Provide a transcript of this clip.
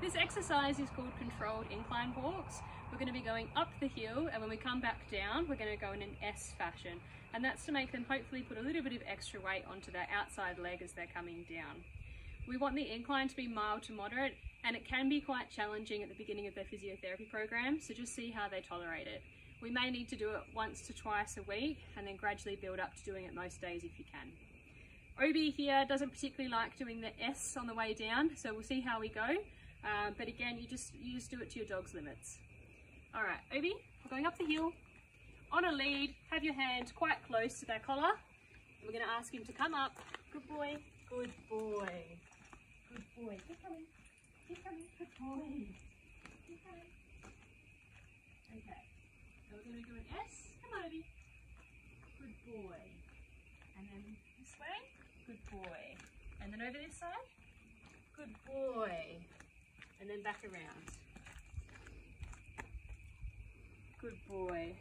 This exercise is called controlled incline walks. We're going to be going up the hill and when we come back down we're going to go in an S fashion and that's to make them hopefully put a little bit of extra weight onto their outside leg as they're coming down. We want the incline to be mild to moderate and it can be quite challenging at the beginning of their physiotherapy program so just see how they tolerate it. We may need to do it once to twice a week and then gradually build up to doing it most days if you can. Obi here doesn't particularly like doing the S on the way down so we'll see how we go um, but again you just you just do it to your dog's limits. All right, Obi, we're going up the hill. On a lead, have your hand quite close to their collar. We're going to ask him to come up. Good boy, good boy, good boy. Keep coming, keep coming, good boy. Keep coming. Okay, so we're going to do an S. Come on, Obi. Good boy. And then this way, good boy. And then over this side. Back around. Good boy.